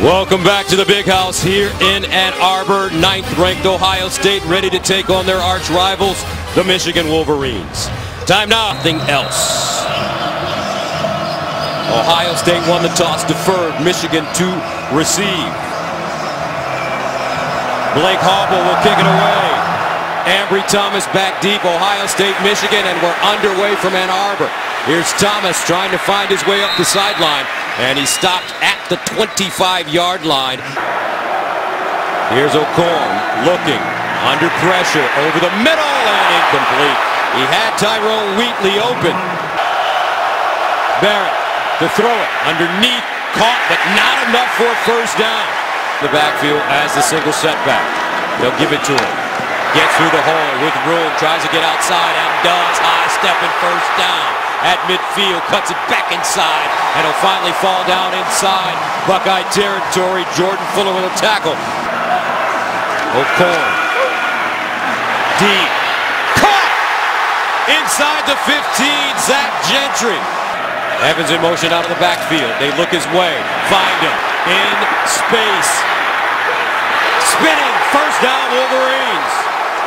Welcome back to the big house here in Ann Arbor. Ninth ranked Ohio State ready to take on their arch rivals, the Michigan Wolverines. Time now, nothing else. Ohio State won the toss, deferred. Michigan to receive. Blake Haubeil will kick it away. Ambry Thomas back deep, Ohio State, Michigan, and we're underway from Ann Arbor. Here's Thomas trying to find his way up the sideline, and he stopped at the 25-yard line. Here's O'Korn looking, under pressure, over the middle, and incomplete. He had Tyrone Wheatley open. Barrett to throw it, underneath, caught, but not enough for a first down. The backfield as the single setback. They'll give it to him. Gets through the hole with room, tries to get outside, and does. High stepping first down at midfield, cuts it back inside, and he'll finally fall down inside Buckeye territory. Jordan Fuller with a tackle. O'Korn. Deep. Caught! Inside the 15, Zach Gentry. Evans in motion out of the backfield. They look his way. Find him. In space. Spinning. First down Wolverines.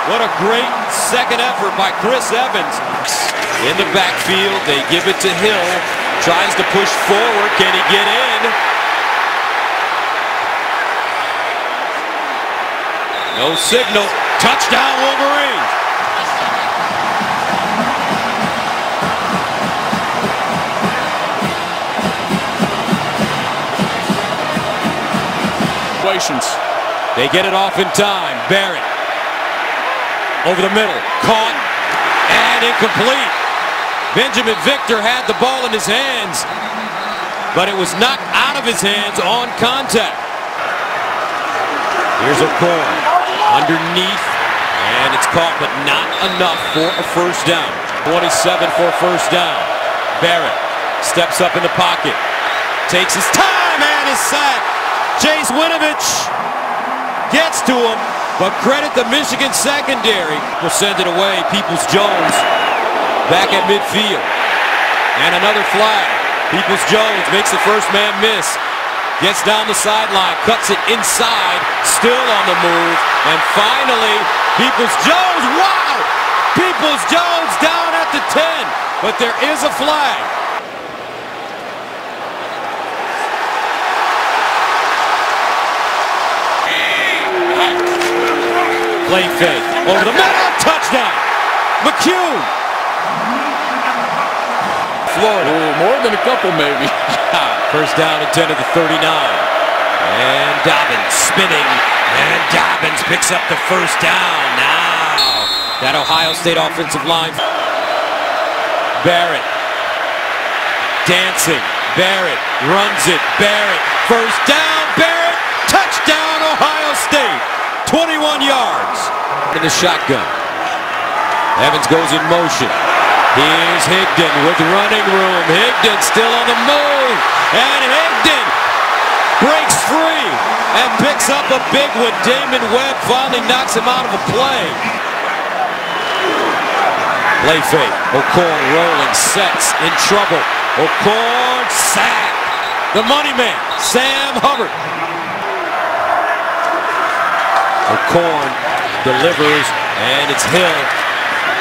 What a great second effort by Chris Evans. In the backfield, they give it to Hill. Tries to push forward. Can he get in? No signal. Touchdown Wolverines. They get it off in time. Barrett over the middle. Caught and incomplete. Binjimen Victor had the ball in his hands, but it was knocked out of his hands on contact. Here's O'Korn underneath, and it's caught, but not enough for a first down. 27 for a first down. Barrett steps up in the pocket, takes his time, and is sacked. Chase Winovich gets to him, but credit the Michigan secondary. Will send it away. Peoples-Jones back at midfield. And another flag. Peoples-Jones makes the first man miss. Gets down the sideline, cuts it inside, still on the move. And finally, Peoples-Jones, wow! Peoples-Jones down at the 10. But there is a flag. Play fake. Over the middle. Touchdown. McKeon. Florida. Ooh, more than a couple, maybe. First down intended to 39. And Dobbins spinning. And Dobbins picks up the first down. Now, that Ohio State offensive line. Barrett. Dancing. Barrett runs it. Barrett. First down. Barrett. Touchdown, Ohio State. 21 yards in the shotgun. Evans goes in motion. Here's Higdon with running room. Higdon still on the move. And Higdon breaks free and picks up a big one. Damon Webb finally knocks him out of a play. Play fake. O'Korn rolling, sets, in trouble. O'Korn sack. The money man, Sam Hubbard. O'Korn delivers, and it's Hill.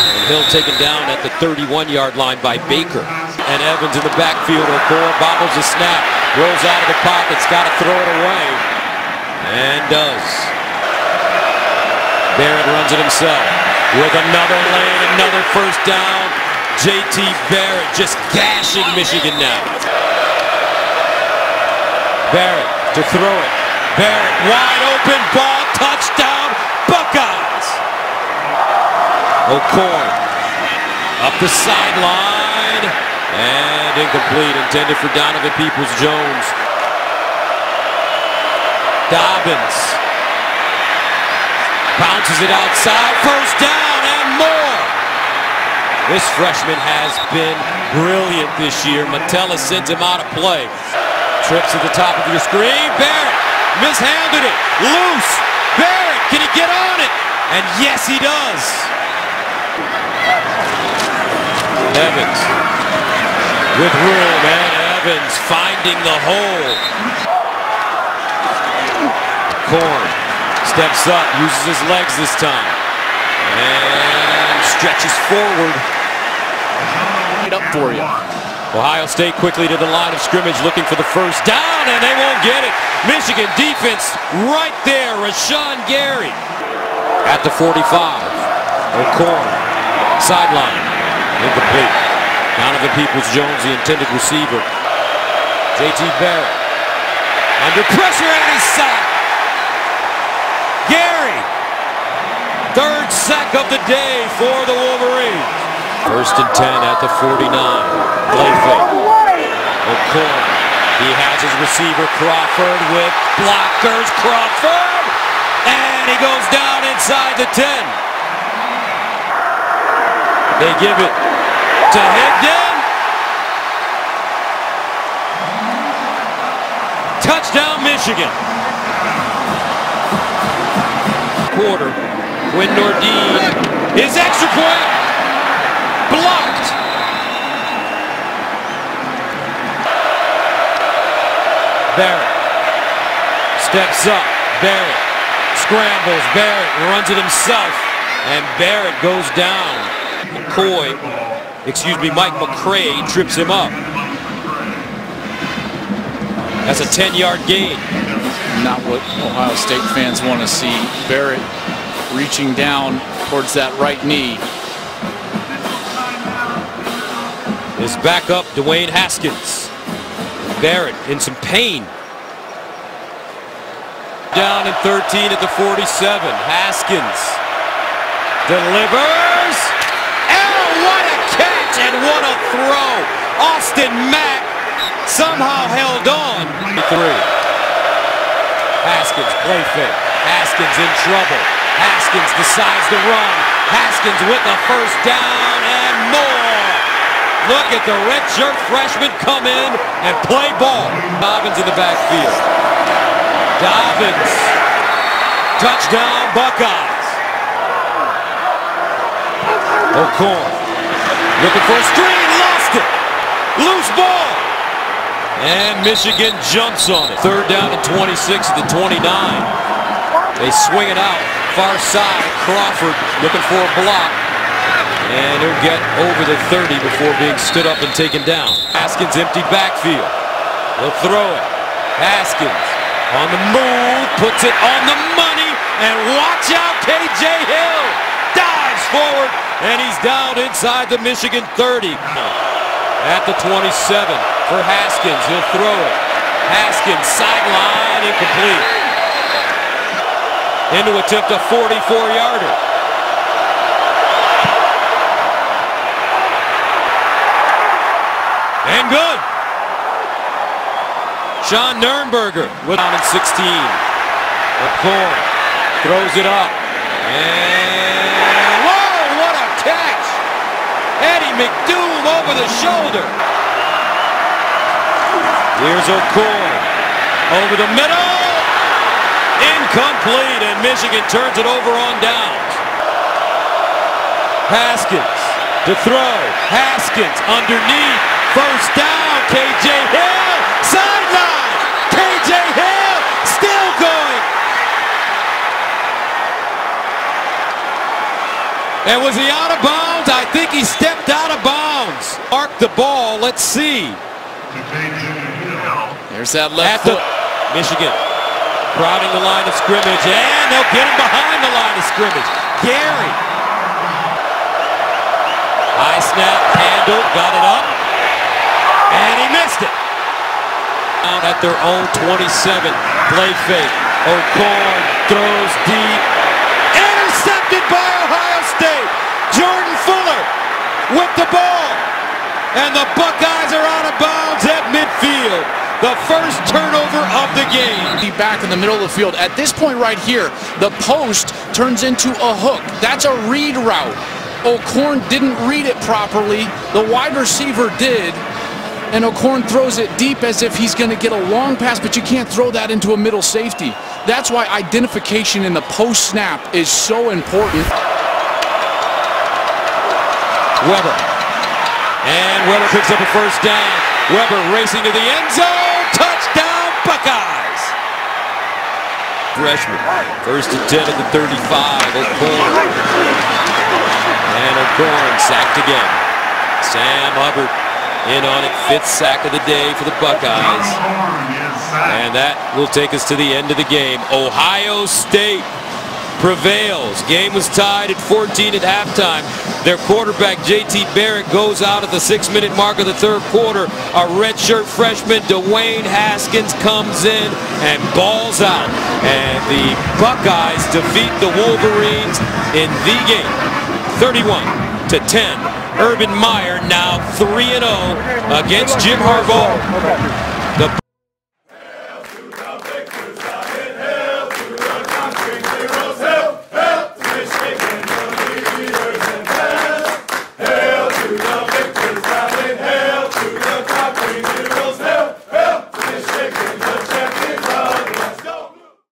And Hill taken down at the 31-yard line by Baker. And Evans in the backfield. O'Korn bobbles the snap, rolls out of the pocket, has got to throw it away, and does. Barrett runs it himself with another lane, another first down. J.T. Barrett just gashing Michigan now. Barrett to throw it. Barrett wide open ball touchdown Buckeyes. O'Korn up the sideline and incomplete intended for Donovan Peoples-Jones. Dobbins bounces it outside, first down and more. This freshman has been brilliant this year. Metellus sends him out of play. Trips to the top of your screen. Barrett mishandled it. Loose. Barrett, can he get on it? And yes, he does. Evans with room, and Evans finding the hole. O'Korn steps up, uses his legs this time, and stretches forward. Right up for you. Ohio State quickly to the line of scrimmage looking for the first down, and they won't get it. Michigan defense right there. Rashan Gary at the 45. O'Korn, sideline, incomplete. Donovan Peoples-Jones, the intended receiver. J.T. Barrett under pressure and he's sacked. Gary, third sack of the day for the Wolverines. First and 10 at the 49. Play. O'Korn. He has his receiver Crawford with blockers. Crawford! And he goes down inside the 10. They give it to Higdon. Touchdown, Michigan. Quarter. Quinn Nordin. His extra point. Blocked. Barrett. Steps up. Barrett. Scrambles. Barrett runs it himself. And Barrett goes down. McCoy, excuse me, Mike McCray trips him up. That's a 10-yard gain. Not what Ohio State fans want to see. Barrett reaching down towards that right knee. His backup, Dwayne Haskins. Barrett in some pain. Down in 13 at the 47. Haskins delivers. What a catch and what a throw. Austin Mack somehow held on. Three. Haskins play fake. Haskins in trouble. Haskins decides to run. Haskins with the first down and more. Look at the redshirt freshman come in and play ball. Dobbins in the backfield. Dobbins. Touchdown Buckeyes. O'Korn. Looking for a screen. Lost it. Loose ball. And Michigan jumps on it. Third down and 26 at the 29. They swing it out. Far side. Crawford looking for a block. And he'll get over the 30 before being stood up and taken down. Haskins empty backfield. He'll throw it. Haskins on the move. Puts it on the money. And watch out. K.J. Hill dives forward. And he's down inside the Michigan 30. At the 27 for Haskins. He'll throw it. Haskins sideline incomplete. Into attempt a 44-yarder. And good. Sean Nuernberger with on in 16. O'Korn throws it up. And whoa, what a catch! Eddie McDoom over the shoulder. Here's O'Korn. Over the middle. Incomplete, and Michigan turns it over on downs. Haskins to throw. Haskins underneath. First down, K.J. Hill. Sideline. K.J. Hill still going. And was he out of bounds? I think he stepped out of bounds. Mark the ball. Let's see. There's that left At the. Michigan crowding the line of scrimmage, and they'll get him behind the line of scrimmage. Gary. High snap, handle, got it up, and he missed it. Out at their own 27, play fake. O'Korn throws deep, intercepted by Ohio State. Jordan Fuller with the ball, and the Buckeyes are out of bounds at midfield. The first turnover of the game. Be back in the middle of the field. At this point right here, the post turns into a hook. That's a read route. O'Korn didn't read it properly. The wide receiver did. And O'Korn throws it deep as if he's going to get a long pass, but you can't throw that into a middle safety. That's why identification in the post snap is so important. Weber. And Weber picks up a first down. Weber racing to the end zone. Touchdown, Buckeyes. freshman. First and 10 at the 35. O'Korn. And O'Korn sacked again. Sam Hubbard in on it. Fifth sack of the day for the Buckeyes. And that will take us to the end of the game. Ohio State prevails. Game was tied at 14 at halftime. Their quarterback, J.T. Barrett, goes out at the six-minute mark of the third quarter. A redshirt freshman, Dwayne Haskins, comes in and balls out. And the Buckeyes defeat the Wolverines in the game, 31 to 10. Urban Meyer now 3-0 against Jim Harbaugh. The